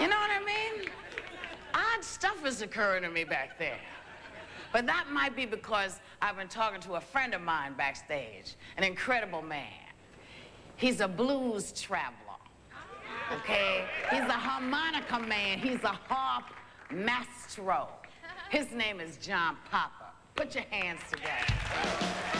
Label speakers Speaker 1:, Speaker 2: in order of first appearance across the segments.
Speaker 1: You know what I mean? Odd stuff is occurring to me back there. But that might be because I've been talking to a friend of mine backstage, an incredible man. He's a blues traveler, okay? He's a harmonica man. He's a harp maestro. His name is John Popper. Put your hands together.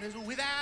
Speaker 2: darkness without.